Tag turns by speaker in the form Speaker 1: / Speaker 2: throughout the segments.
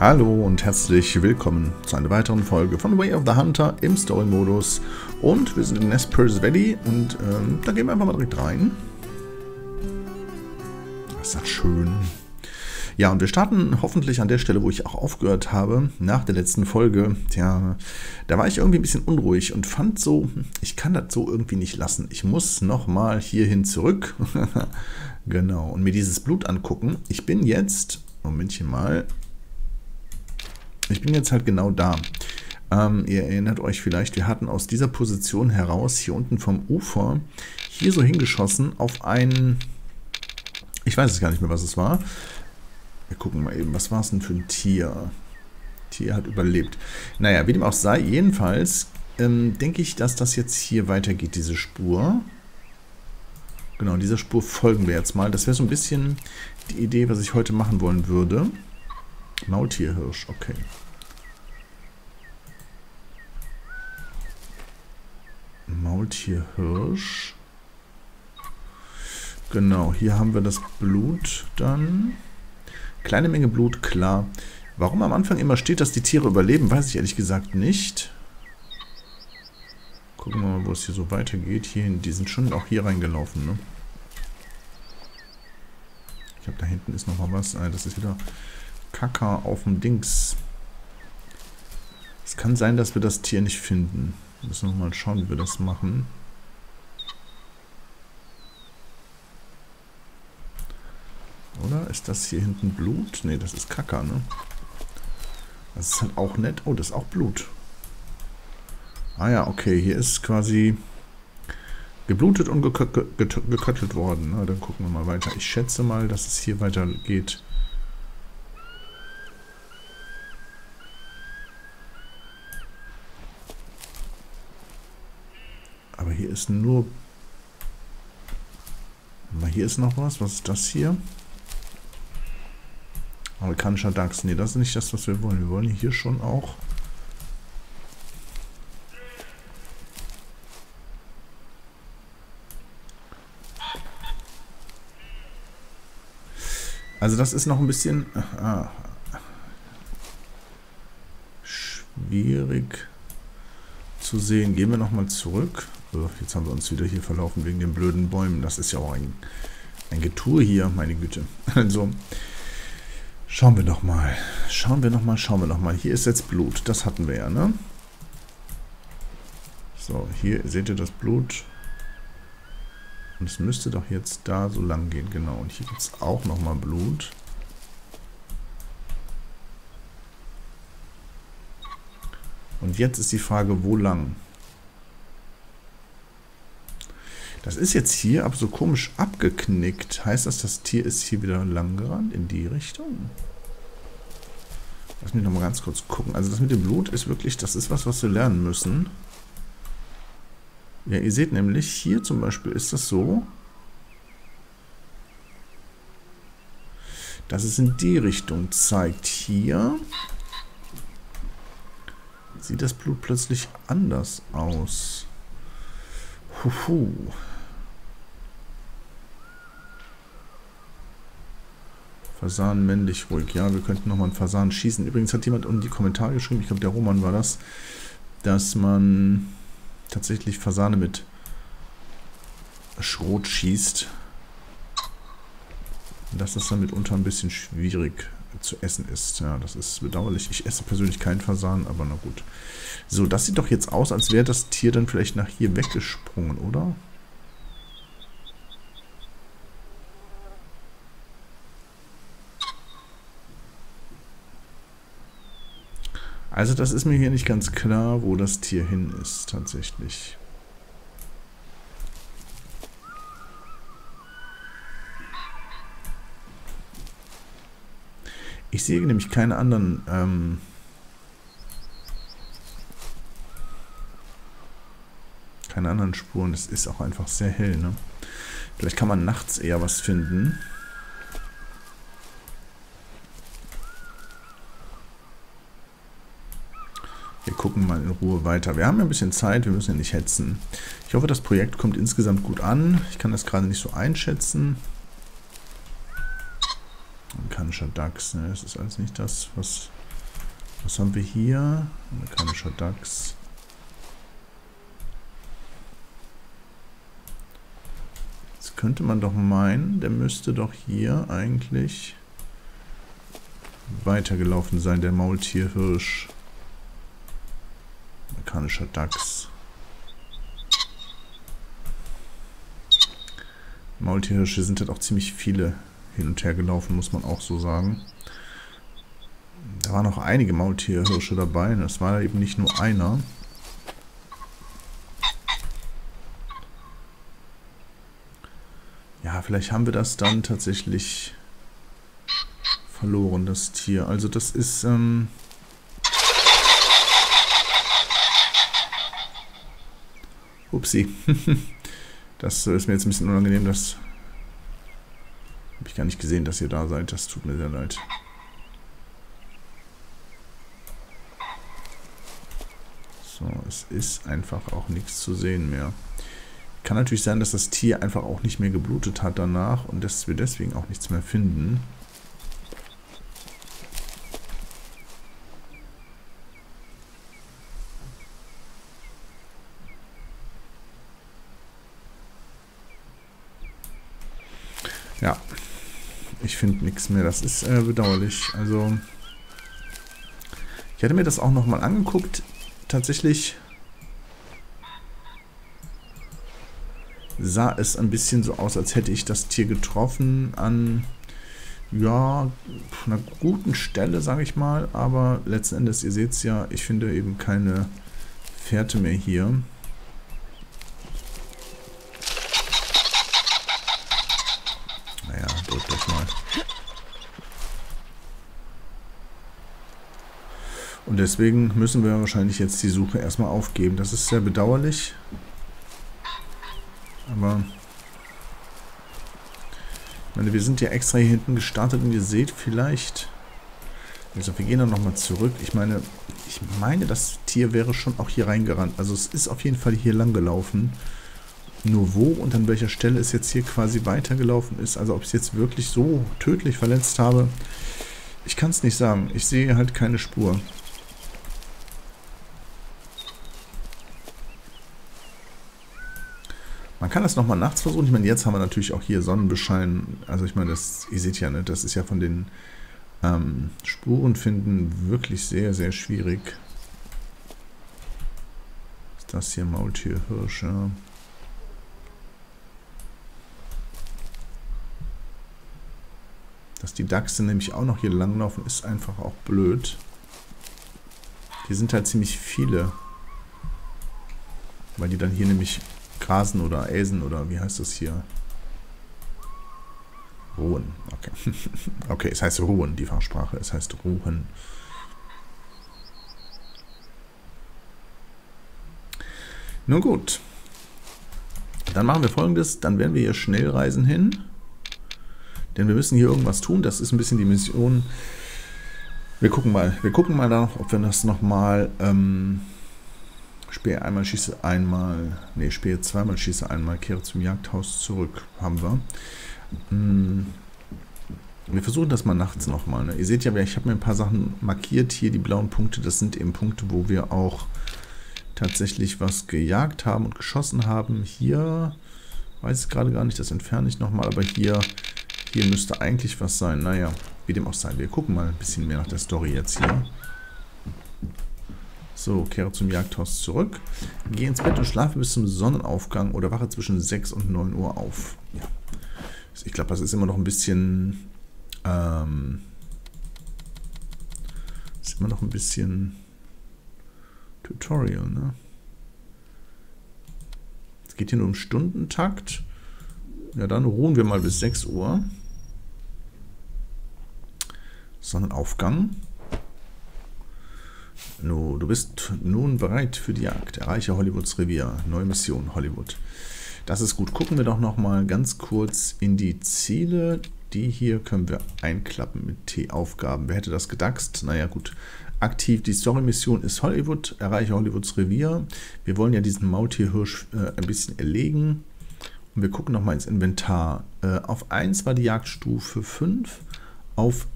Speaker 1: Hallo und herzlich willkommen zu einer weiteren Folge von Way of the Hunter im Story-Modus. Und wir sind in Nespers Valley und ähm, da gehen wir einfach mal direkt rein. Das ist das schön. Ja, und wir starten hoffentlich an der Stelle, wo ich auch aufgehört habe, nach der letzten Folge. Tja, da war ich irgendwie ein bisschen unruhig und fand so, ich kann das so irgendwie nicht lassen. Ich muss nochmal hierhin zurück. genau, und mir dieses Blut angucken. Ich bin jetzt, Momentchen mal, ich bin jetzt halt genau da. Ähm, ihr erinnert euch vielleicht, wir hatten aus dieser Position heraus hier unten vom Ufer hier so hingeschossen auf ein... Ich weiß es gar nicht mehr, was es war. Wir gucken mal eben, was war es denn für ein Tier? Tier hat überlebt. Naja, wie dem auch sei, jedenfalls ähm, denke ich, dass das jetzt hier weitergeht, diese Spur. Genau, dieser Spur folgen wir jetzt mal. Das wäre so ein bisschen die Idee, was ich heute machen wollen würde. Maultierhirsch, okay. Maultierhirsch. Genau, hier haben wir das Blut dann. Kleine Menge Blut, klar. Warum am Anfang immer steht, dass die Tiere überleben, weiß ich ehrlich gesagt nicht. Gucken wir mal, wo es hier so weitergeht. Hierhin, die sind schon auch hier reingelaufen, ne? Ich glaube, da hinten ist noch mal was. Ah, das ist wieder Kacker auf dem Dings. Es kann sein, dass wir das Tier nicht finden. Wir müssen noch mal schauen, wie wir das machen. Oder? Ist das hier hinten Blut? Ne, das ist Kacker, ne? Das ist halt auch nett. Oh, das ist auch Blut. Ah ja, okay. Hier ist quasi geblutet und geköttelt worden. Na, dann gucken wir mal weiter. Ich schätze mal, dass es hier weitergeht. Aber hier ist nur... Mal hier ist noch was. Was ist das hier? Amerikanischer DAX. Ne, das ist nicht das, was wir wollen. Wir wollen hier schon auch... Also das ist noch ein bisschen ah, schwierig zu sehen. Gehen wir nochmal zurück. Jetzt haben wir uns wieder hier verlaufen wegen den blöden Bäumen. Das ist ja auch ein, ein Getue hier, meine Güte. Also, schauen wir doch mal. Schauen wir noch mal, schauen wir noch mal. Hier ist jetzt Blut. Das hatten wir ja, ne? So, hier seht ihr das Blut. Und es müsste doch jetzt da so lang gehen, genau. Und hier gibt es auch nochmal Blut. Und jetzt ist die Frage, wo lang? Das ist jetzt hier aber so komisch abgeknickt. Heißt das, das Tier ist hier wieder lang gerannt in die Richtung? Lass mich nochmal ganz kurz gucken. Also das mit dem Blut ist wirklich, das ist was, was wir lernen müssen. Ja, ihr seht nämlich, hier zum Beispiel ist das so, dass es in die Richtung zeigt. Hier sieht das Blut plötzlich anders aus. Huhu. Fasan männlich ruhig. Ja, wir könnten nochmal einen Fasan schießen. Übrigens hat jemand in die Kommentare geschrieben, ich glaube der Roman war das, dass man tatsächlich Fasane mit Schrot schießt. Dass das dann mitunter ein bisschen schwierig zu essen ist. Ja, das ist bedauerlich. Ich esse persönlich keinen Fasan, aber na gut. So, das sieht doch jetzt aus, als wäre das Tier dann vielleicht nach hier weggesprungen, oder? Also das ist mir hier nicht ganz klar, wo das Tier hin ist, tatsächlich. Ich sehe nämlich keine anderen... Ähm keine anderen Spuren. Es ist auch einfach sehr hell, ne? Vielleicht kann man nachts eher was finden. Gucken mal in Ruhe weiter. Wir haben ja ein bisschen Zeit, wir müssen ja nicht hetzen. Ich hoffe, das Projekt kommt insgesamt gut an. Ich kann das gerade nicht so einschätzen. Amerikanischer DAX, ne? das ist alles nicht das, was Was haben wir hier? Amerikanischer Dachs. Jetzt könnte man doch meinen, der müsste doch hier eigentlich weitergelaufen sein, der Maultierhirsch. Amerikanischer Dachs. Maultierhirsche sind halt auch ziemlich viele hin und her gelaufen, muss man auch so sagen. Da waren noch einige Maultierhirsche dabei. Das war eben nicht nur einer. Ja, vielleicht haben wir das dann tatsächlich verloren, das Tier. Also das ist... Ähm Upsi. das ist mir jetzt ein bisschen unangenehm. Das habe ich gar nicht gesehen, dass ihr da seid. Das tut mir sehr leid. So, es ist einfach auch nichts zu sehen mehr. Kann natürlich sein, dass das Tier einfach auch nicht mehr geblutet hat danach und dass wir deswegen auch nichts mehr finden. Ja, ich mehr. Das ist äh, bedauerlich. Also, ich hatte mir das auch nochmal angeguckt. Tatsächlich sah es ein bisschen so aus, als hätte ich das Tier getroffen an, ja, einer guten Stelle, sage ich mal. Aber letzten Endes, ihr seht es ja, ich finde eben keine Fährte mehr hier. Und deswegen müssen wir wahrscheinlich jetzt die Suche erstmal aufgeben. Das ist sehr bedauerlich. Aber ich meine, wir sind ja extra hier hinten gestartet und ihr seht vielleicht... Also wir gehen dann nochmal zurück. Ich meine, ich meine, das Tier wäre schon auch hier reingerannt. Also es ist auf jeden Fall hier lang gelaufen. Nur wo und an welcher Stelle es jetzt hier quasi weitergelaufen ist. Also ob ich es jetzt wirklich so tödlich verletzt habe, ich kann es nicht sagen. Ich sehe halt keine Spur. Man kann das nochmal nachts versuchen. Ich meine, jetzt haben wir natürlich auch hier Sonnenbeschein. Also ich meine, das, ihr seht ja, ne, das ist ja von den ähm, Spurenfinden wirklich sehr, sehr schwierig. Ist das hier Maultierhirsch, ja. Dass die Dachse nämlich auch noch hier langlaufen, ist einfach auch blöd. Hier sind halt ziemlich viele. Weil die dann hier nämlich Grasen oder Elsen oder wie heißt das hier? Ruhen. Okay. okay, es heißt Ruhen, die Fachsprache. Es heißt Ruhen. Nun gut. Dann machen wir folgendes. Dann werden wir hier schnell reisen hin. Denn wir müssen hier irgendwas tun. Das ist ein bisschen die Mission. Wir gucken mal. Wir gucken mal nach, ob wir das nochmal... Ähm, Speer einmal, schieße einmal, ne, Speer zweimal, schieße einmal, kehre zum Jagdhaus zurück, haben wir. Hm. Wir versuchen das mal nachts nochmal. Ne? Ihr seht ja, ich habe mir ein paar Sachen markiert hier, die blauen Punkte, das sind eben Punkte, wo wir auch tatsächlich was gejagt haben und geschossen haben. Hier, weiß ich gerade gar nicht, das entferne ich nochmal, aber hier, hier müsste eigentlich was sein. Naja, wie dem auch sei. Wir gucken mal ein bisschen mehr nach der Story jetzt hier. So, kehre zum Jagdhaus zurück. Gehe ins Bett und schlafe bis zum Sonnenaufgang oder wache zwischen 6 und 9 Uhr auf. Ja. Ich glaube, das ist immer noch ein bisschen... Ähm, ist immer noch ein bisschen Tutorial, ne? Es geht hier nur um Stundentakt. Ja, dann ruhen wir mal bis 6 Uhr. Sonnenaufgang. No, du bist nun bereit für die Jagd. Erreiche Hollywoods Revier. Neue Mission Hollywood. Das ist gut. Gucken wir doch noch mal ganz kurz in die Ziele. Die hier können wir einklappen mit T-Aufgaben. Wer hätte das gedacht? Naja gut. Aktiv, die Story-Mission ist Hollywood. Erreiche Hollywoods Revier. Wir wollen ja diesen Maultierhirsch äh, ein bisschen erlegen. Und wir gucken noch mal ins Inventar. Äh, auf 1 war die Jagdstufe 5. Auf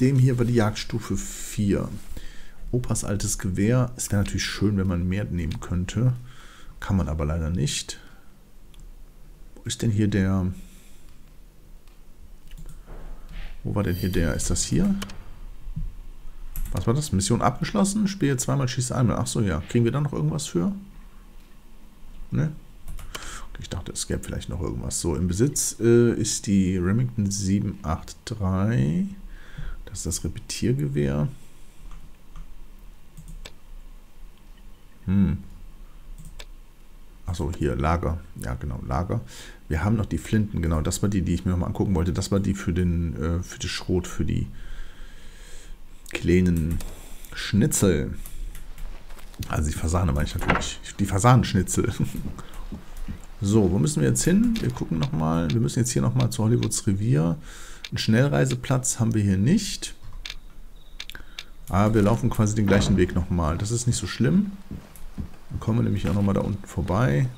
Speaker 1: dem hier war die Jagdstufe 4. Opas altes Gewehr. Es wäre natürlich schön, wenn man mehr nehmen könnte. Kann man aber leider nicht. Wo ist denn hier der... Wo war denn hier der? Ist das hier? Was war das? Mission abgeschlossen? Spiele zweimal, schieße einmal. Achso, ja. Kriegen wir da noch irgendwas für? Ne? Ich dachte, es gäbe vielleicht noch irgendwas. So, im Besitz äh, ist die Remington 783. Das ist das Repetiergewehr. Hm. Achso, hier, Lager. Ja, genau, Lager. Wir haben noch die Flinten, genau. Das war die, die ich mir nochmal angucken wollte. Das war die für den, äh, für das Schrot, für die kleinen Schnitzel. Also die Fasane meine ich natürlich. Die Fasanenschnitzel. so, wo müssen wir jetzt hin? Wir gucken nochmal. Wir müssen jetzt hier nochmal zu Hollywoods Revier. Einen Schnellreiseplatz haben wir hier nicht. Aber wir laufen quasi den gleichen Weg nochmal. Das ist nicht so schlimm. Dann kommen wir nämlich auch nochmal da unten vorbei.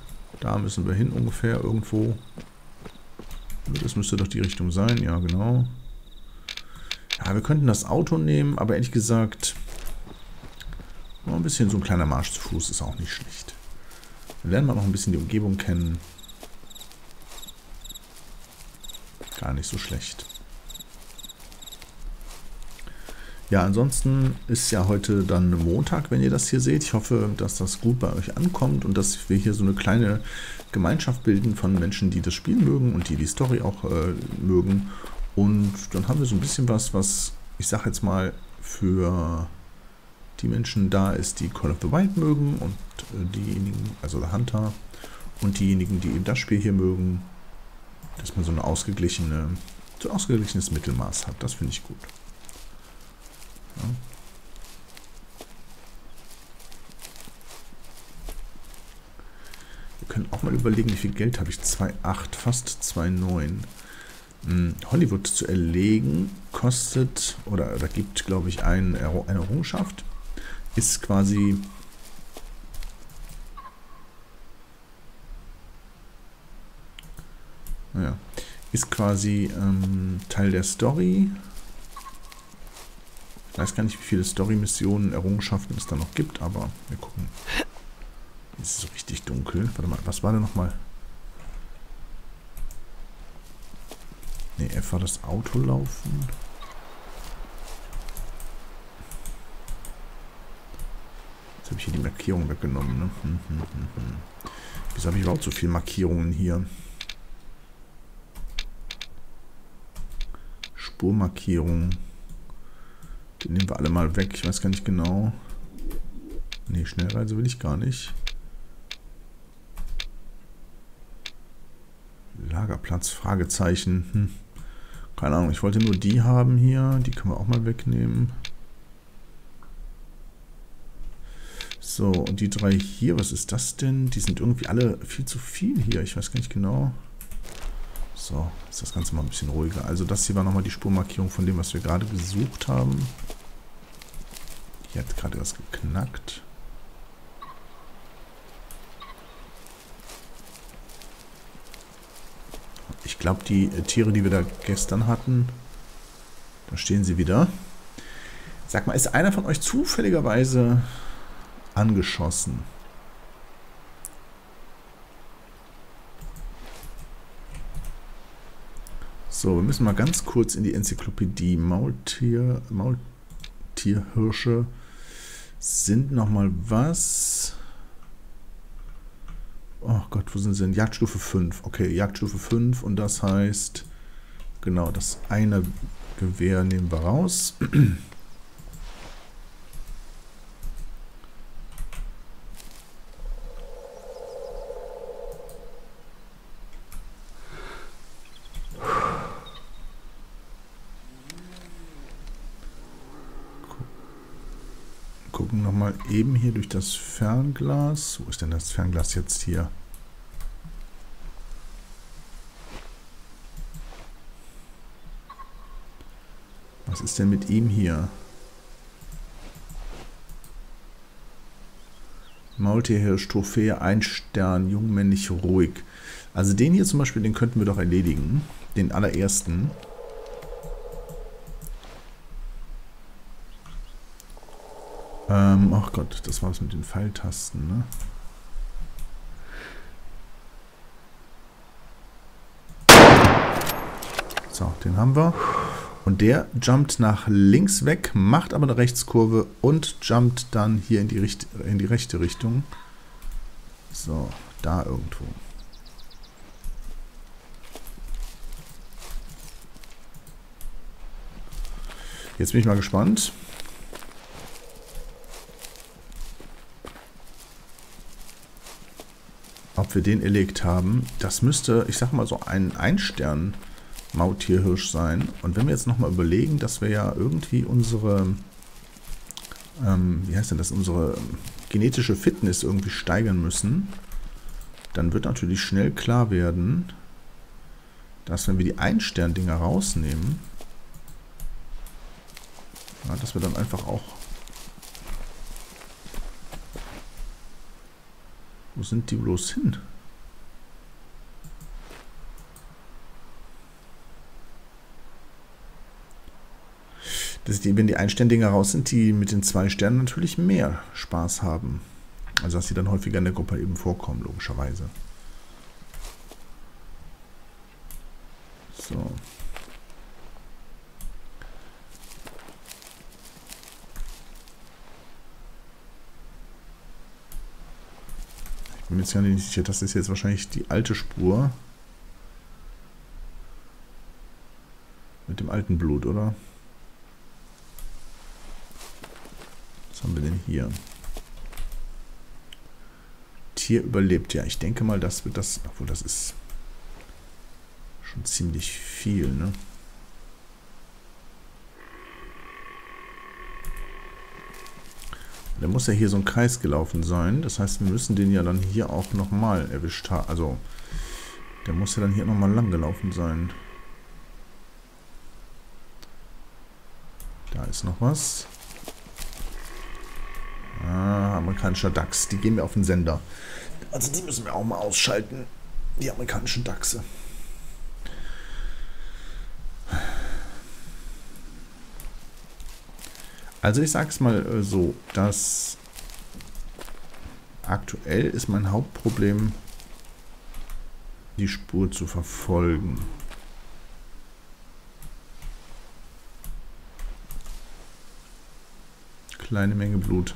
Speaker 1: Da müssen wir hin ungefähr irgendwo. Das müsste doch die Richtung sein. Ja, genau. Ja, wir könnten das Auto nehmen, aber ehrlich gesagt, ein bisschen so ein kleiner Marsch zu Fuß ist auch nicht schlecht. Wir lernen mal noch ein bisschen die Umgebung kennen. Gar nicht so schlecht. Ja, ansonsten ist ja heute dann Montag, wenn ihr das hier seht. Ich hoffe, dass das gut bei euch ankommt und dass wir hier so eine kleine Gemeinschaft bilden von Menschen, die das Spiel mögen und die die Story auch äh, mögen. Und dann haben wir so ein bisschen was, was ich sage jetzt mal für die Menschen da ist, die Call of the Wild mögen und äh, diejenigen, also der Hunter und diejenigen, die eben das Spiel hier mögen, dass man so eine ausgeglichene, so ein ausgeglichenes Mittelmaß hat. Das finde ich gut. Ja. Wir können auch mal überlegen, wie viel Geld habe ich? 2,8, fast 2,9. Hm, Hollywood zu erlegen kostet, oder da gibt, glaube ich, ein, eine Errungenschaft. Ist quasi naja, ist quasi ähm, Teil der Story. Ich weiß gar nicht, wie viele Story-Missionen, Errungenschaften es da noch gibt, aber wir gucken. Es ist so richtig dunkel. Warte mal, was war denn nochmal? Ne, F war das Autolaufen. Jetzt habe ich hier die Markierung weggenommen. Ne? Hm, hm, hm, hm. Wieso habe ich überhaupt so viele Markierungen hier? Spurmarkierung. Die nehmen wir alle mal weg. Ich weiß gar nicht genau. Ne, Schnellreise will ich gar nicht. Lagerplatz, Fragezeichen. Hm. Keine Ahnung, ich wollte nur die haben hier. Die können wir auch mal wegnehmen. So, und die drei hier, was ist das denn? Die sind irgendwie alle viel zu viel hier. Ich weiß gar nicht genau. So, ist das Ganze mal ein bisschen ruhiger. Also das hier war nochmal die Spurmarkierung von dem, was wir gerade gesucht haben. Hier hat gerade was geknackt. Ich glaube, die äh, Tiere, die wir da gestern hatten, da stehen sie wieder. Sag mal, ist einer von euch zufälligerweise angeschossen? So, wir müssen mal ganz kurz in die Enzyklopädie. Maultier, Maultierhirsche sind nochmal was? Oh Gott, wo sind sie denn? Jagdstufe 5. Okay, Jagdstufe 5 und das heißt, genau, das eine Gewehr nehmen wir raus. gucken nochmal eben hier durch das Fernglas. Wo ist denn das Fernglas jetzt hier? Was ist denn mit ihm hier? Maultierhirsch, Trophäe, ein Stern, jungmännlich, ruhig. Also den hier zum Beispiel, den könnten wir doch erledigen. Den allerersten. Ähm, ach Gott, das war's mit den Pfeiltasten, ne? So, den haben wir. Und der jumpt nach links weg, macht aber eine Rechtskurve und jumpt dann hier in die, Richt in die rechte Richtung. So, da irgendwo. Jetzt bin ich mal gespannt. Wir den erlegt haben. Das müsste, ich sag mal so ein Einstern Mautierhirsch sein. Und wenn wir jetzt nochmal überlegen, dass wir ja irgendwie unsere, ähm, wie heißt denn das, unsere genetische Fitness irgendwie steigern müssen, dann wird natürlich schnell klar werden, dass wenn wir die Einstern-Dinger rausnehmen, ja, dass wir dann einfach auch... Wo sind die bloß hin? dass die, wenn die Einständiger raus sind, die mit den zwei Sternen natürlich mehr Spaß haben. Also dass sie dann häufiger in der Gruppe eben vorkommen, logischerweise. So. Bin jetzt gar nicht sicher, das ist jetzt wahrscheinlich die alte Spur. Mit dem alten Blut, oder? Was haben wir denn hier? Tier überlebt. Ja, ich denke mal, dass wir das... Obwohl, das ist schon ziemlich viel, ne? Der muss ja hier so ein Kreis gelaufen sein. Das heißt, wir müssen den ja dann hier auch nochmal erwischt haben. Also, der muss ja dann hier nochmal lang gelaufen sein. Da ist noch was. Ah, amerikanischer DAX. Die gehen mir auf den Sender. Also die müssen wir auch mal ausschalten. Die amerikanischen DAXe. Also ich sage es mal äh, so, dass aktuell ist mein Hauptproblem, die Spur zu verfolgen. Kleine Menge Blut.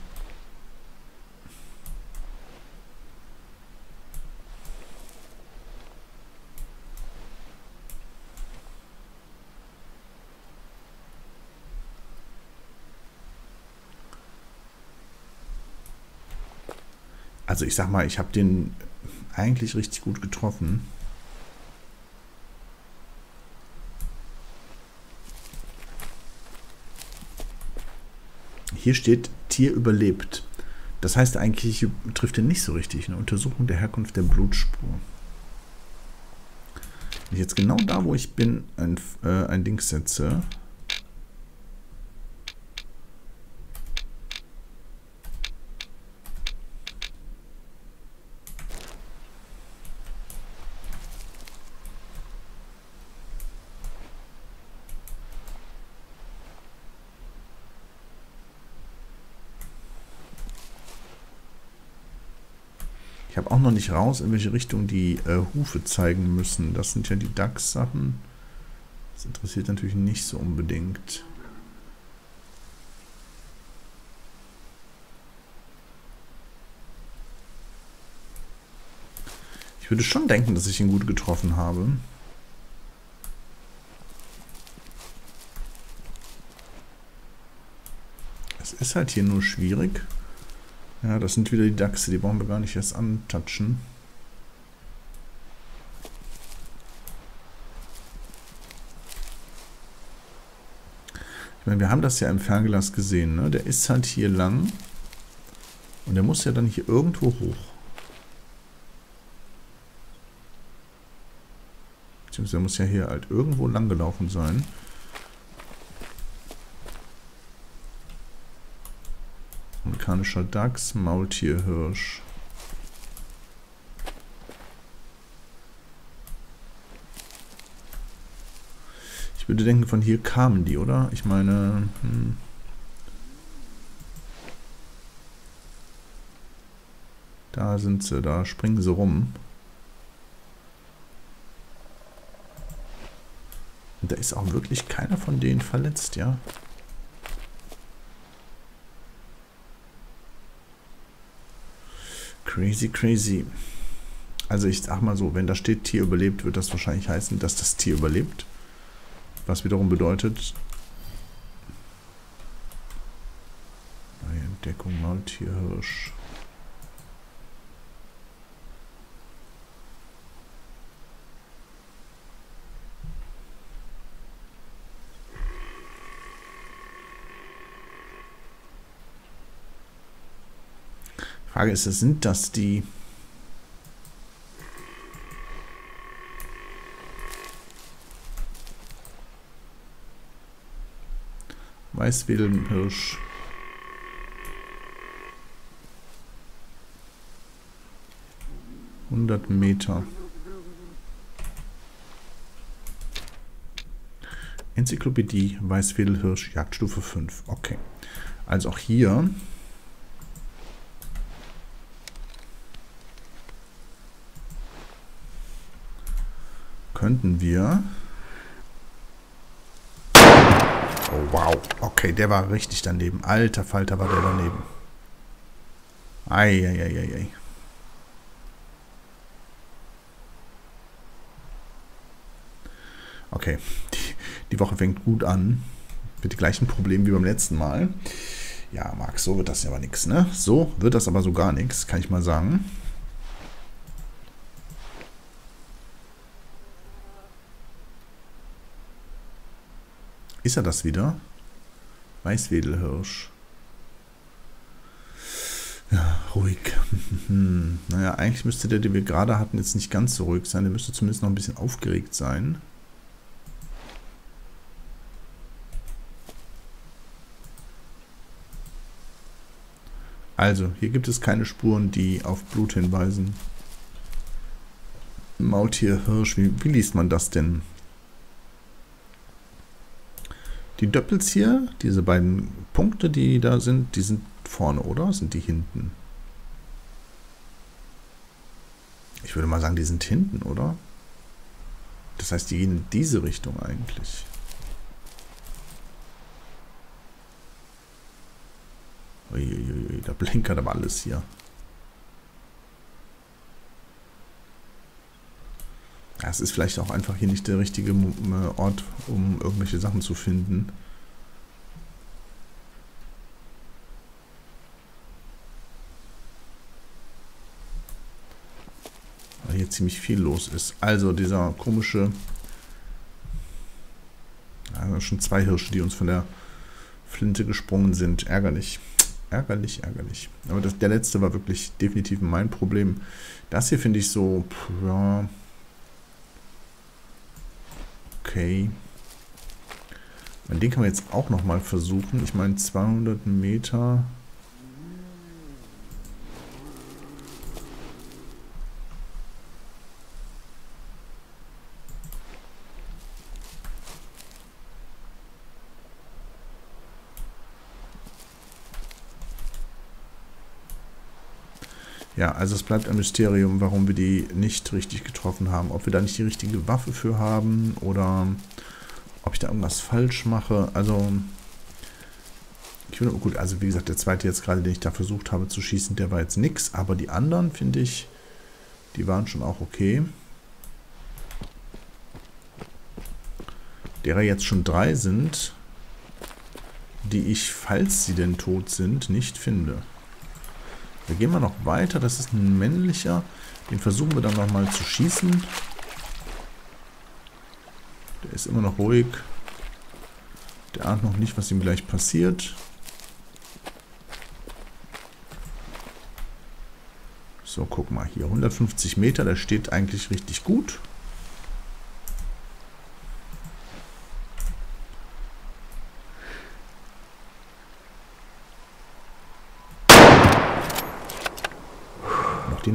Speaker 1: Also ich sag mal, ich habe den eigentlich richtig gut getroffen. Hier steht, Tier überlebt. Das heißt eigentlich, trifft er nicht so richtig. Eine Untersuchung der Herkunft der Blutspur. Wenn ich jetzt genau da, wo ich bin, ein, äh, ein Ding setze, nicht raus, in welche Richtung die äh, Hufe zeigen müssen. Das sind ja die DAX-Sachen. Das interessiert natürlich nicht so unbedingt. Ich würde schon denken, dass ich ihn gut getroffen habe. Es ist halt hier nur schwierig. Ja, das sind wieder die Dachse, die brauchen wir gar nicht erst antatschen. Ich meine, wir haben das ja im Fernglas gesehen, ne? Der ist halt hier lang. Und der muss ja dann hier irgendwo hoch. Beziehungsweise muss ja hier halt irgendwo lang gelaufen sein. Amerikanischer Dachs, Maultierhirsch. Ich würde denken, von hier kamen die, oder? Ich meine... Hm. Da sind sie, da springen sie rum. Und da ist auch wirklich keiner von denen verletzt, ja. Crazy, crazy. Also ich sag mal so, wenn da steht Tier überlebt, wird das wahrscheinlich heißen, dass das Tier überlebt. Was wiederum bedeutet, Entdeckung Maultierhirsch. Frage ist, sind das die Weißwedelnhirsch. Hundert Meter. Enzyklopädie Weißwedelhirsch Jagdstufe 5. Okay. Also auch hier könnten wir Oh, wow. Okay, der war richtig daneben. Alter Falter war der daneben. Eieieiei. Okay, die, die Woche fängt gut an. Mit den gleichen Problemen wie beim letzten Mal. Ja, Max, so wird das ja aber nichts, ne? So wird das aber so gar nichts, kann ich mal sagen. Ist er das wieder? Weißwedelhirsch. Ja, ruhig. naja, eigentlich müsste der, den wir gerade hatten, jetzt nicht ganz so ruhig sein. Der müsste zumindest noch ein bisschen aufgeregt sein. Also, hier gibt es keine Spuren, die auf Blut hinweisen. Maultier, Hirsch, wie, wie liest man das denn? Die Doppels hier, diese beiden Punkte, die da sind, die sind vorne, oder? Sind die hinten? Ich würde mal sagen, die sind hinten, oder? Das heißt, die gehen in diese Richtung eigentlich. Uiuiui, da blinkert aber alles hier. Es ist vielleicht auch einfach hier nicht der richtige äh, Ort, um irgendwelche Sachen zu finden. Weil hier ziemlich viel los ist. Also dieser komische... Also schon zwei Hirsche, die uns von der Flinte gesprungen sind. Ärgerlich. Ärgerlich, ärgerlich. Aber das, der letzte war wirklich definitiv mein Problem. Das hier finde ich so... Pff, ja Okay. Den kann man jetzt auch nochmal versuchen. Ich meine 200 Meter. Ja, also es bleibt ein Mysterium, warum wir die nicht richtig getroffen haben. Ob wir da nicht die richtige Waffe für haben oder ob ich da irgendwas falsch mache. Also, ich finde, gut, also wie gesagt, der zweite jetzt gerade, den ich da versucht habe zu schießen, der war jetzt nix. Aber die anderen, finde ich, die waren schon auch okay. Derer jetzt schon drei sind, die ich, falls sie denn tot sind, nicht finde. Wir gehen mal noch weiter. Das ist ein männlicher. Den versuchen wir dann nochmal zu schießen. Der ist immer noch ruhig. Der ahnt noch nicht, was ihm gleich passiert. So, guck mal hier. 150 Meter, der steht eigentlich richtig gut.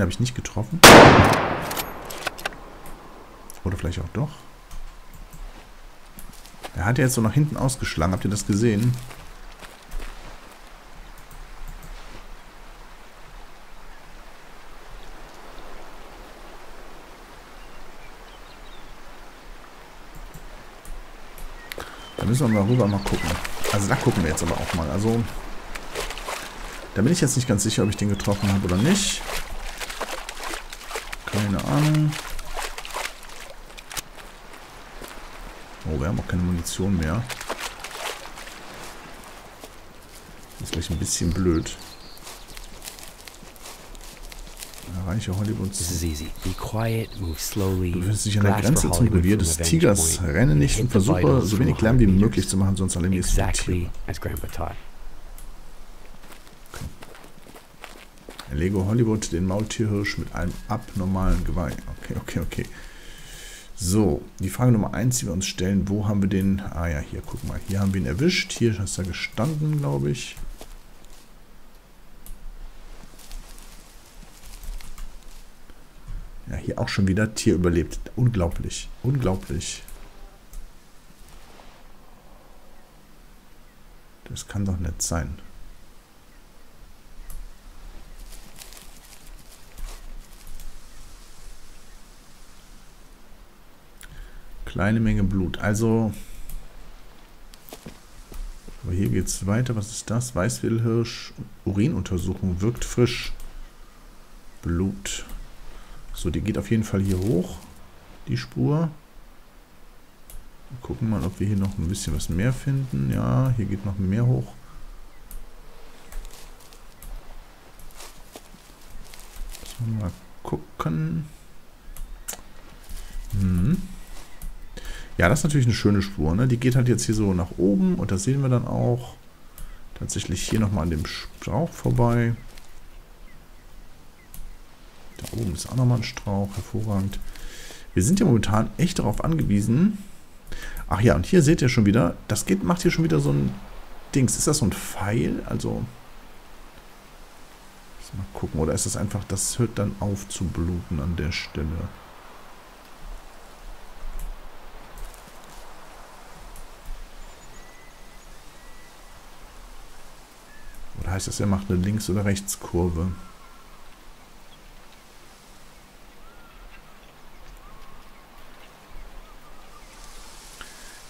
Speaker 1: Den habe ich nicht getroffen. Oder vielleicht auch doch. Er hat ja jetzt so nach hinten ausgeschlagen. Habt ihr das gesehen? Da müssen wir mal rüber mal gucken. Also da gucken wir jetzt aber auch mal. Also da bin ich jetzt nicht ganz sicher, ob ich den getroffen habe oder nicht. Keine Ahnung. Oh, wir haben auch keine Munition mehr. Das ist gleich ein bisschen blöd. Reiche Hollywood.
Speaker 2: This is easy. Be quiet, move slowly.
Speaker 1: Du befindest dich an der Grenze zum Revier des Tigers. Renne nicht und versuche, so wenig Lärm wie
Speaker 2: 100
Speaker 1: möglich zu machen, sonst du die Tiere.
Speaker 2: Exactly as Grandpa taught.
Speaker 1: Lego Hollywood den Maultierhirsch mit einem abnormalen Geweih. Okay, okay, okay. So, die Frage Nummer eins, die wir uns stellen, wo haben wir den... Ah ja, hier, guck mal. Hier haben wir ihn erwischt. Hier ist er gestanden, glaube ich. Ja, hier auch schon wieder Tier überlebt. Unglaublich. Unglaublich. Das kann doch nicht sein. Kleine Menge Blut. Also. Aber hier geht es weiter. Was ist das? Weißwillhirsch. Urinuntersuchung. Wirkt frisch. Blut. So, die geht auf jeden Fall hier hoch. Die Spur. Wir gucken mal, ob wir hier noch ein bisschen was mehr finden. Ja, hier geht noch mehr hoch. Mal gucken. Hm. Ja, das ist natürlich eine schöne Spur. Ne? Die geht halt jetzt hier so nach oben und das sehen wir dann auch tatsächlich hier nochmal an dem Strauch vorbei. Da oben ist auch nochmal ein Strauch, hervorragend. Wir sind ja momentan echt darauf angewiesen. Ach ja, und hier seht ihr schon wieder, das geht, macht hier schon wieder so ein Dings. Ist das so ein Pfeil? Also, mal gucken. Oder ist das einfach, das hört dann auf zu bluten an der Stelle? Heißt das, er macht eine Links- oder Rechtskurve?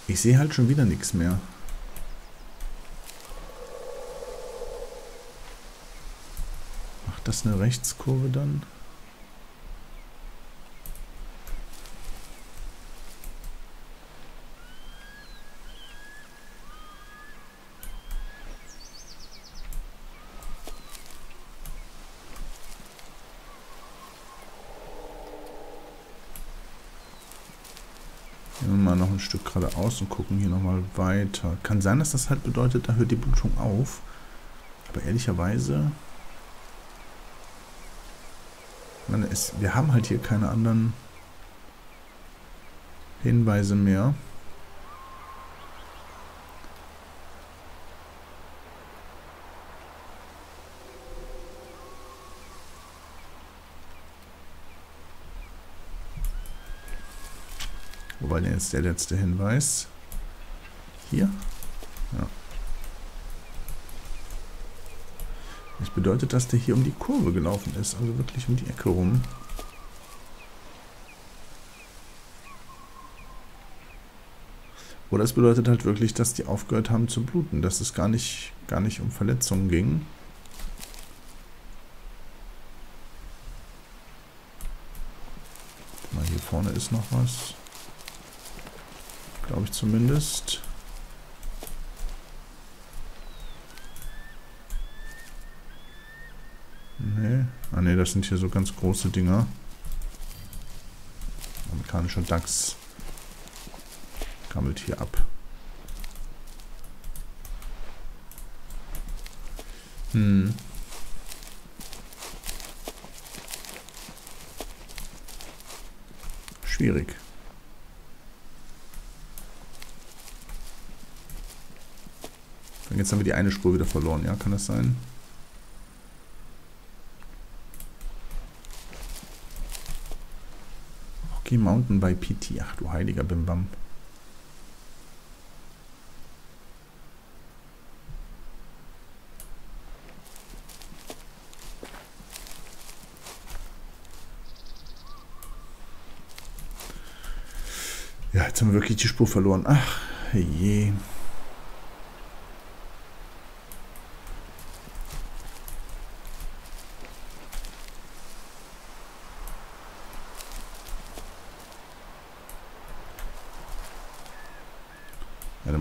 Speaker 1: Ich sehe halt schon wieder nichts mehr. Macht das eine Rechtskurve dann? Gehen wir mal noch ein Geradeaus und gucken hier nochmal weiter. Kann sein, dass das halt bedeutet, da hört die Blutung auf. Aber ehrlicherweise... Man ist, wir haben halt hier keine anderen Hinweise mehr. Denn jetzt der letzte Hinweis? Hier? Ja. Das bedeutet, dass der hier um die Kurve gelaufen ist. Also wirklich um die Ecke rum. Oder es bedeutet halt wirklich, dass die aufgehört haben zu bluten. Dass es gar nicht, gar nicht um Verletzungen ging. Mal hier vorne ist noch was. Glaube ich zumindest. Nee. Ah ne, das sind hier so ganz große Dinger. Amerikanischer Dachs. Gammelt hier ab. Hm. Schwierig. Jetzt haben wir die eine Spur wieder verloren, ja? Kann das sein? Rocky Mountain bei PT. Ach du heiliger Bimbam. Ja, jetzt haben wir wirklich die Spur verloren. Ach, je.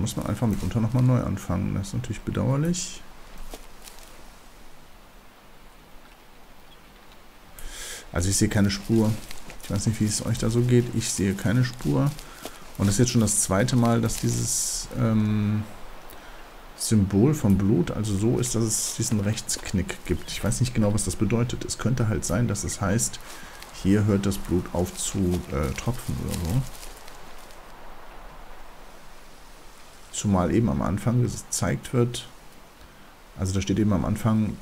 Speaker 1: Muss man einfach mitunter nochmal neu anfangen. Das ist natürlich bedauerlich. Also ich sehe keine Spur. Ich weiß nicht, wie es euch da so geht. Ich sehe keine Spur. Und das ist jetzt schon das zweite Mal, dass dieses ähm, Symbol vom Blut also so ist, dass es diesen Rechtsknick gibt. Ich weiß nicht genau, was das bedeutet. Es könnte halt sein, dass es heißt, hier hört das Blut auf zu äh, tropfen oder so. Zumal eben am Anfang gezeigt wird, also da steht eben am Anfang,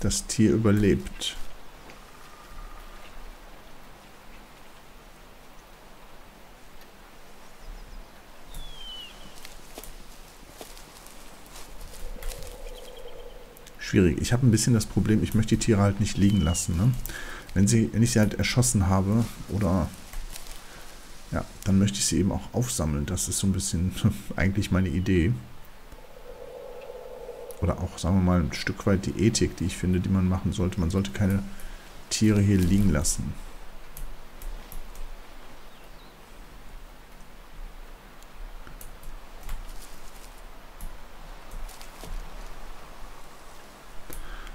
Speaker 1: das Tier überlebt. Schwierig. Ich habe ein bisschen das Problem, ich möchte die Tiere halt nicht liegen lassen. Ne? Wenn, sie, wenn ich sie halt erschossen habe oder ja, dann möchte ich sie eben auch aufsammeln. Das ist so ein bisschen eigentlich meine Idee. Oder auch, sagen wir mal, ein Stück weit die Ethik, die ich finde, die man machen sollte. Man sollte keine Tiere hier liegen lassen.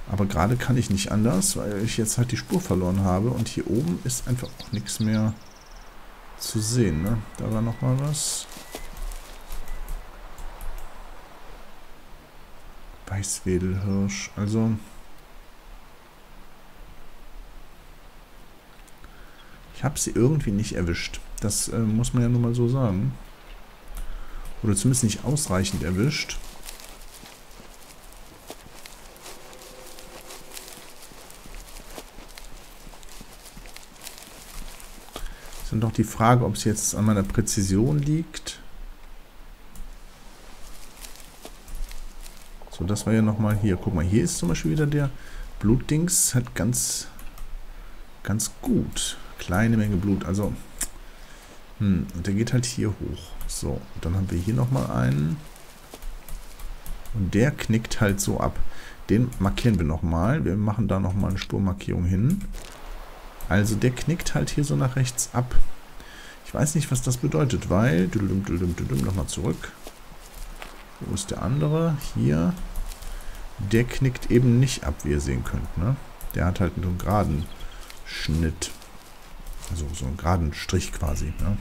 Speaker 1: Aber gerade kann ich nicht anders, weil ich jetzt halt die Spur verloren habe. Und hier oben ist einfach auch nichts mehr zu sehen, ne? Da war noch mal was. Weißwedelhirsch, also... Ich habe sie irgendwie nicht erwischt. Das äh, muss man ja nun mal so sagen. Oder zumindest nicht ausreichend erwischt. Dann doch die Frage, ob es jetzt an meiner Präzision liegt. So, das war ja nochmal hier. Guck mal, hier ist zum Beispiel wieder der Blutdings. Hat ganz, ganz gut. Kleine Menge Blut. Also, hm, und der geht halt hier hoch. So, dann haben wir hier nochmal einen. Und der knickt halt so ab. Den markieren wir nochmal. Wir machen da nochmal eine Spurmarkierung hin. Also der knickt halt hier so nach rechts ab. Ich weiß nicht, was das bedeutet, weil... Nochmal zurück. Wo ist der andere? Hier. Der knickt eben nicht ab, wie ihr sehen könnt. Ne? Der hat halt einen geraden Schnitt. Also so einen geraden Strich quasi. Ne?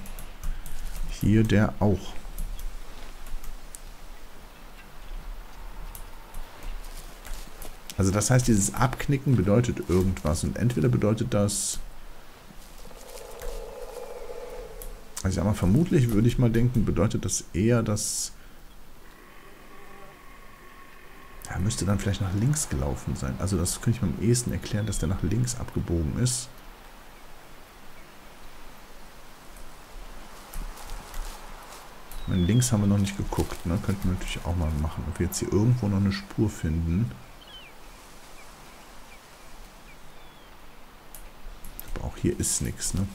Speaker 1: Hier der auch. Also das heißt, dieses Abknicken bedeutet irgendwas. Und entweder bedeutet das... Also sag mal, vermutlich würde ich mal denken, bedeutet das eher, dass... Er müsste dann vielleicht nach links gelaufen sein. Also das könnte ich mir am ehesten erklären, dass der nach links abgebogen ist. Meine, links haben wir noch nicht geguckt. Ne? Könnten wir natürlich auch mal machen. Ob wir jetzt hier irgendwo noch eine Spur finden. Auch hier ist nichts, ne?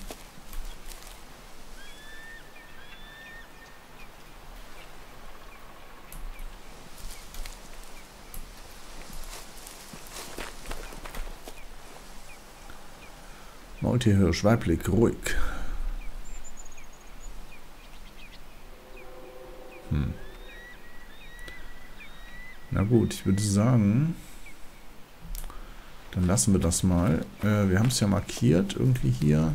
Speaker 1: Maultierhirsch, weiblich, ruhig. Hm. Na gut, ich würde sagen... Dann lassen wir das mal. Äh, wir haben es ja markiert irgendwie hier.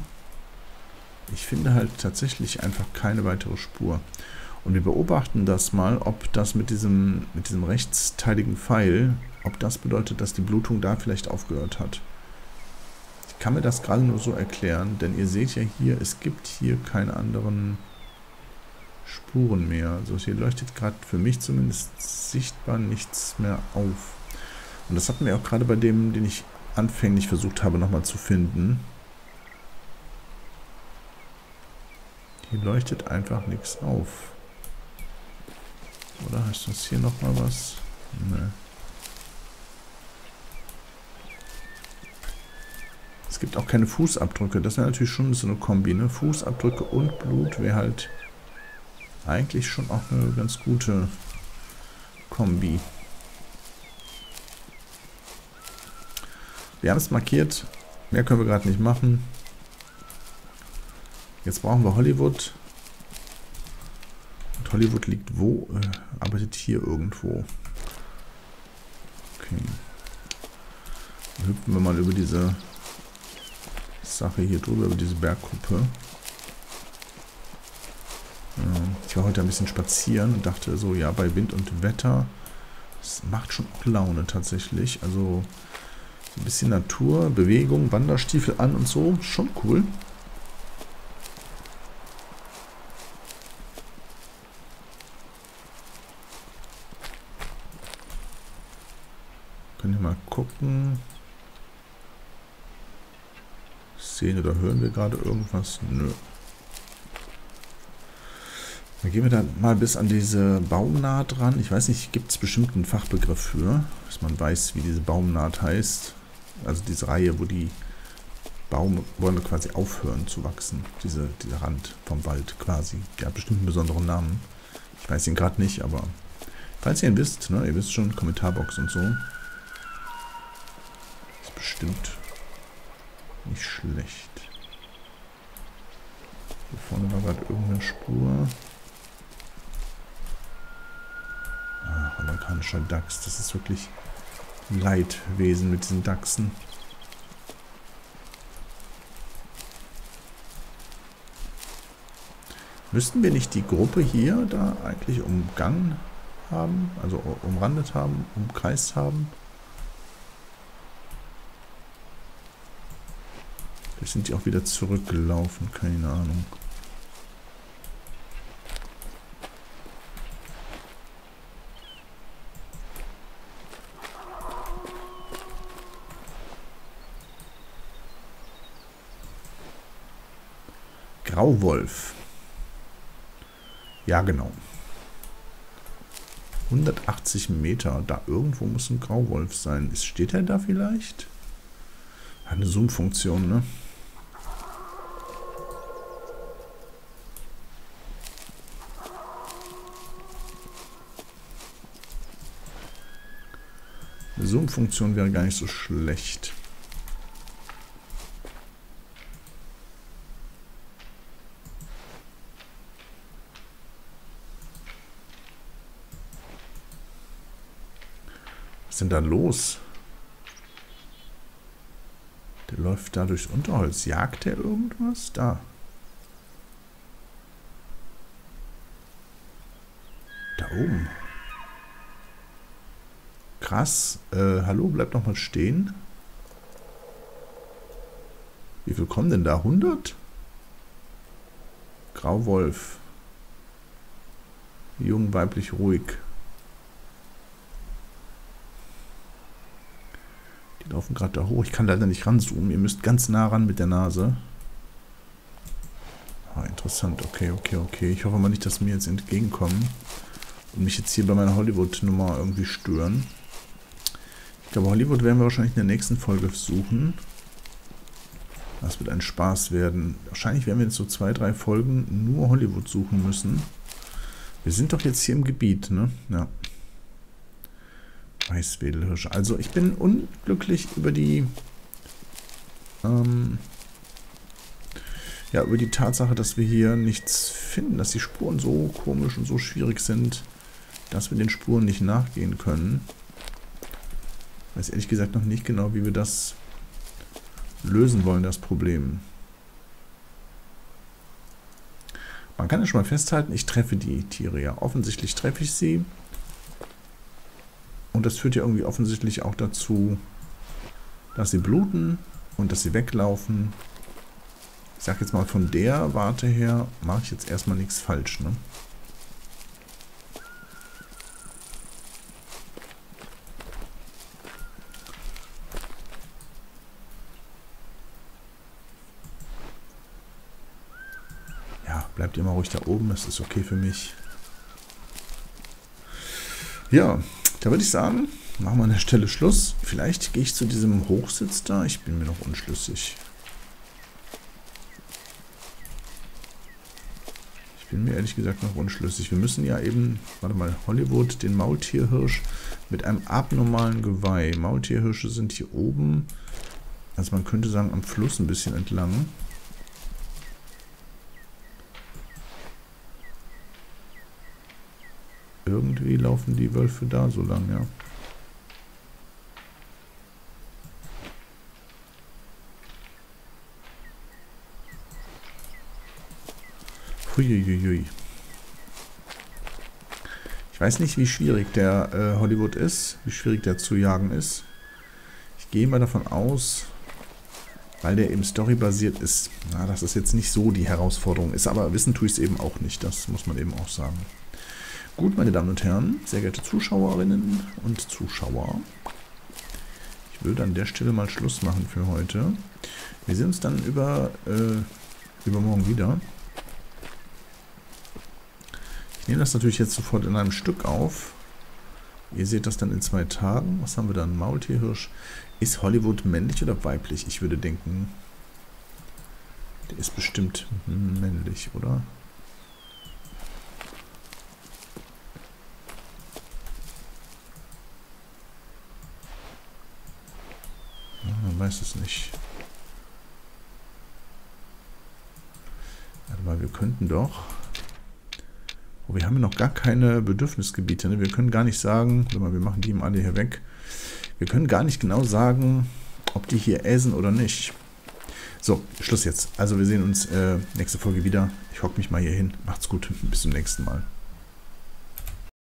Speaker 1: Ich finde halt tatsächlich einfach keine weitere Spur. Und wir beobachten das mal, ob das mit diesem, mit diesem rechtsteiligen Pfeil, ob das bedeutet, dass die Blutung da vielleicht aufgehört hat. Ich kann mir das gerade nur so erklären, denn ihr seht ja hier, es gibt hier keine anderen Spuren mehr. Also hier leuchtet gerade für mich zumindest sichtbar nichts mehr auf. Und das hatten wir auch gerade bei dem, den ich anfänglich versucht habe nochmal zu finden. Hier leuchtet einfach nichts auf. Oder heißt das hier nochmal was? Ne. Es gibt auch keine Fußabdrücke. Das wäre natürlich schon so eine Kombi, ne? Fußabdrücke und Blut wäre halt eigentlich schon auch eine ganz gute Kombi. Wir haben es markiert. Mehr können wir gerade nicht machen. Jetzt brauchen wir Hollywood. Und Hollywood liegt wo? Äh, arbeitet hier irgendwo. Okay. Dann hüpfen wir mal über diese Sache hier drüber, über diese Berggruppe. Ich war heute ein bisschen spazieren und dachte so, ja, bei Wind und Wetter, das macht schon auch Laune tatsächlich. Also ein bisschen Natur, Bewegung, Wanderstiefel an und so, schon cool. Können wir mal gucken. Sehen oder hören wir gerade irgendwas? Nö. Dann gehen wir dann mal bis an diese Baumnaht dran. Ich weiß nicht, gibt es bestimmt einen Fachbegriff für, dass man weiß, wie diese Baumnaht heißt. Also diese Reihe, wo die Baumbäume quasi aufhören zu wachsen. Diese, dieser Rand vom Wald quasi. Der hat bestimmt einen besonderen Namen. Ich weiß ihn gerade nicht, aber falls ihr ihn wisst, ne, ihr wisst schon, Kommentarbox und so. Ist bestimmt nicht schlecht. Hier vorne war gerade irgendeine Spur. Ah, amerikanischer Dachs. Das ist wirklich Leidwesen mit diesen Dachsen. Müssten wir nicht die Gruppe hier da eigentlich umgangen haben? Also umrandet haben, umkreist haben? Vielleicht sind die auch wieder zurückgelaufen, keine Ahnung. Grauwolf. Ja, genau. 180 Meter. Da irgendwo muss ein Grauwolf sein. Ist, steht er da vielleicht? Eine Zoom-Funktion, ne? Zoom-Funktion wäre gar nicht so schlecht. Ist denn da los? Der läuft da durchs Unterholz. Jagt der irgendwas? Da. Da oben. Krass. Äh, hallo, bleib noch mal stehen. Wie viel kommen denn da? 100? Grauwolf. Jung, weiblich, ruhig. Die laufen gerade da hoch. Ich kann leider nicht ranzoomen. Ihr müsst ganz nah ran mit der Nase. Ah, interessant. Okay, okay, okay. Ich hoffe mal nicht, dass mir jetzt entgegenkommen und mich jetzt hier bei meiner Hollywood-Nummer irgendwie stören. Ich glaube, Hollywood werden wir wahrscheinlich in der nächsten Folge suchen. Das wird ein Spaß werden. Wahrscheinlich werden wir jetzt so zwei, drei Folgen nur Hollywood suchen müssen. Wir sind doch jetzt hier im Gebiet, ne? Ja. Weißwedelhirsche. Also ich bin unglücklich über die ähm, ja, über die Tatsache, dass wir hier nichts finden, dass die Spuren so komisch und so schwierig sind, dass wir den Spuren nicht nachgehen können. Ich weiß ehrlich gesagt noch nicht genau, wie wir das lösen wollen, das Problem. Man kann ja schon mal festhalten, ich treffe die Tiere ja. Offensichtlich treffe ich sie. Und das führt ja irgendwie offensichtlich auch dazu, dass sie bluten und dass sie weglaufen. Ich sag jetzt mal, von der Warte her mache ich jetzt erstmal nichts falsch, ne? Ja, bleibt mal ruhig da oben, das ist okay für mich. Ja, da würde ich sagen, machen wir an der Stelle Schluss. Vielleicht gehe ich zu diesem Hochsitz da. Ich bin mir noch unschlüssig. Ich bin mir ehrlich gesagt noch unschlüssig. Wir müssen ja eben, warte mal, Hollywood, den Maultierhirsch mit einem abnormalen Geweih. Maultierhirsche sind hier oben. Also man könnte sagen, am Fluss ein bisschen entlang. Irgendwie laufen die Wölfe da so lang, ja. Huiuiui. Ich weiß nicht, wie schwierig der äh, Hollywood ist, wie schwierig der zu jagen ist. Ich gehe mal davon aus, weil der eben storybasiert ist, na, dass es jetzt nicht so die Herausforderung ist. Aber wissen tue ich es eben auch nicht, das muss man eben auch sagen. Gut, meine Damen und Herren, sehr geehrte Zuschauerinnen und Zuschauer. Ich würde an der Stelle mal Schluss machen für heute. Wir sehen uns dann über, äh, übermorgen wieder. Ich nehme das natürlich jetzt sofort in einem Stück auf. Ihr seht das dann in zwei Tagen. Was haben wir dann? Maultierhirsch. Ist Hollywood männlich oder weiblich? Ich würde denken, der ist bestimmt männlich, oder? Ja, man weiß es nicht. Warte mal, wir könnten doch... Oh, wir haben noch gar keine Bedürfnisgebiete. Ne? Wir können gar nicht sagen, warte mal, wir machen die alle hier weg. Wir können gar nicht genau sagen, ob die hier äsen oder nicht. So, Schluss jetzt. Also wir sehen uns äh, nächste Folge wieder. Ich hocke mich mal hier hin. Macht's gut. Bis zum nächsten Mal.